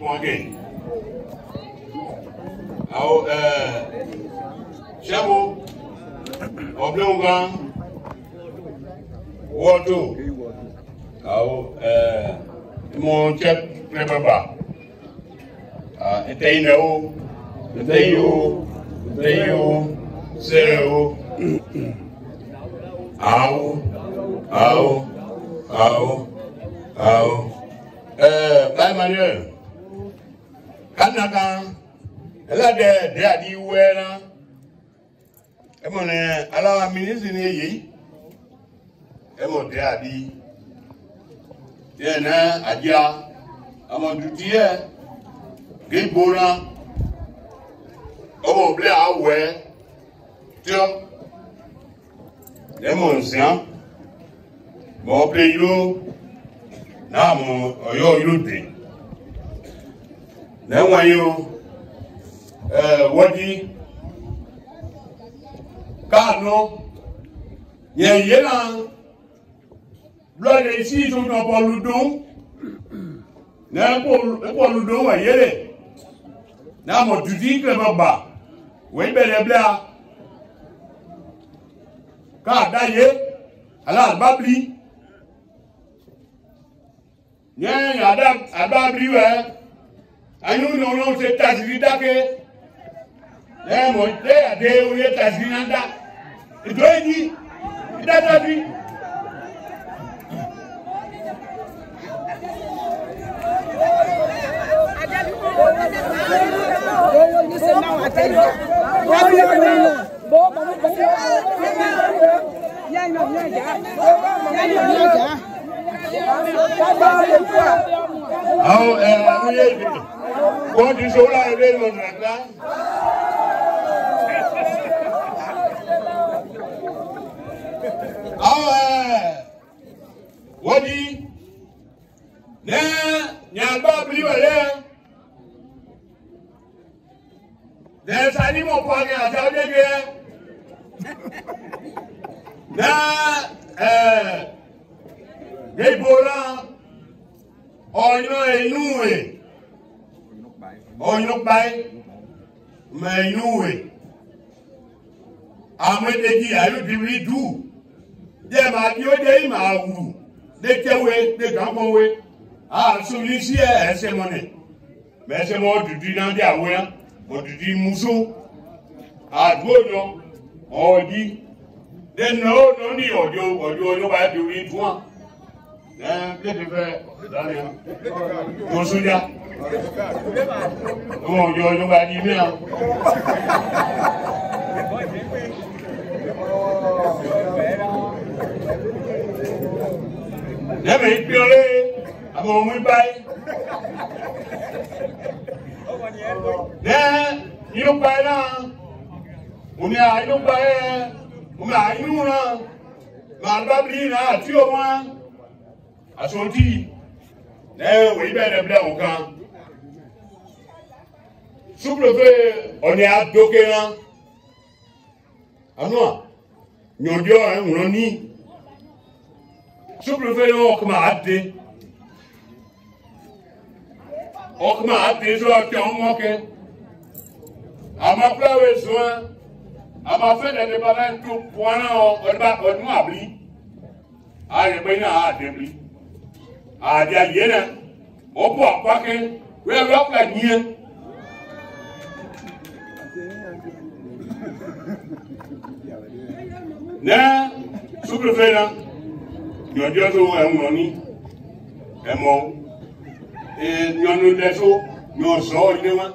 pɔn kɛ awɔ ɛɛ sɛbo ɔbilenw kan wɔɔto awɔ ɛɛ mɔɔcɛ pɛrɛbɛba aa ntɛyi nɛ o ntɛyi o ntɛyi o sɛrɛ o awo awo awo awo manuel kanaka elade de de adi wera emone ala minisi ni yi. emo de adi ye na adia amo dutie gibora omo ble awe tio emo nsia mo ble yo na mo oyo irude Eh, na enweghị wọdị kaanụ nye ihe na lọ́dẹ tí ìtúntàn bọ́ọ̀lù dùn na bọ́ọ̀lù dùn wọ̀ yẹlẹ̀ na mọ̀ dùdí kẹfẹ́ gbà wọ́n bẹ̀rẹ̀ bíà káàdá yẹ aláàbábìrì nye àdá àbábìrì wẹ̀. anyununu ṣe là dákẹ́ lẹ́mọ̀ dé àdé oyè tasiri náà dá ìjọ ils ìdájọ́ bí. Yeah, yeah, yeah. àwọn amúyédè wọ́n ti ṣòwò láàrin lẹ́yìn mọ̀nàdá. àwọn wọ́n di ní nyàgbọ́ abiriwẹ̀lẹ́ dẹ̀ẹ́sà ni mo pa ni àti àwọn ẹgbẹ́ yẹn na ɛɛ ne bora ọ̀nà inú ẹ̀ ọ̀nà báyìí mọ̀ inú ẹ̀ àwọn èdèjì àlùbíwí dù díẹ̀ máa bí ó dé ìmọ̀ àwù létẹ́wé lẹ́gàmọ́wé àṣùlísí ẹ̀ ẹ̀ṣẹ̀ mọ́nẹ̀ mẹ́ṣẹ̀ mọ́ dùdú náà dé àwọn ẹ̀ mọ́ dùdú musu àdúgbò náà ọ̀ọ́dí lẹ́nu ọ̀nà ní ọ̀dọ́ ọ̀dọ́ ọ̀dọ́ bá dùn ní fún wa léde fẹ́ dáre mo sójà wọn ò jọ ọjọ́ bá di mí à. lẹ́mẹ̀ ìpínlẹ̀ àwọn ọmọ ìbáyé. lẹ́ẹ̀ inú pa ẹ náà mo ní à inú pa ẹ mo ní à inú àti òun náà asonti na wɔyi bɛ na bila wɔn kan sukurufe ɔni adoke na anu a nyɔnjɔ ɛŋlɔni sukurufe ni ɔkuma ade ɔkuma ade so ɔtɛ ɔmɔ kɛ amakulawe zɔn amafɛ dɛdɛ ba la ŋtu pɔnna ɔ ɔni ba ɔnu abili ayɛ bɛ na adebili adi aliɛ nɛ ɔbɔ akpake wɛ wɛ kpla nyie nɛ sukurufe na nyɔdiɔ tó ɛŋlɔni ɛmɔ ee nyɔnu ɖe tó nyɔsɔ ɔdi ne wa.